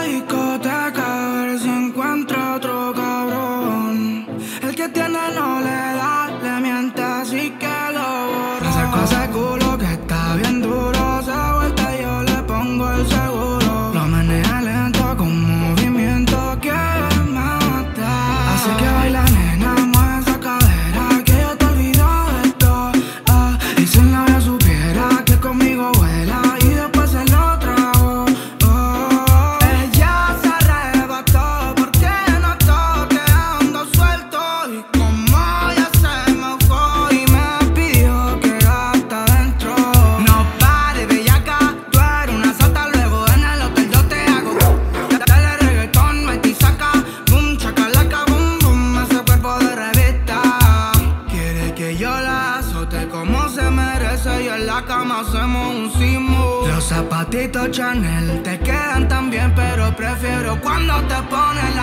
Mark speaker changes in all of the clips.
Speaker 1: like cama hacemos un sismo. Los zapatitos Chanel te quedan tan bien, pero prefiero cuando te pones la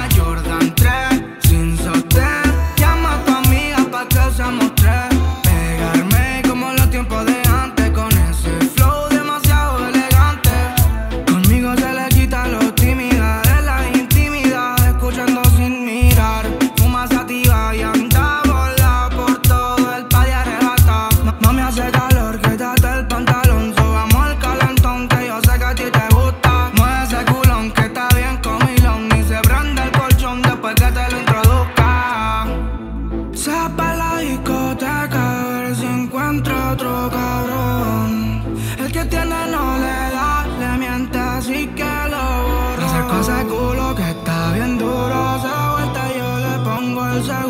Speaker 1: ese culo que está bien duro se vuelta yo le pongo el seguro.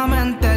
Speaker 1: comentario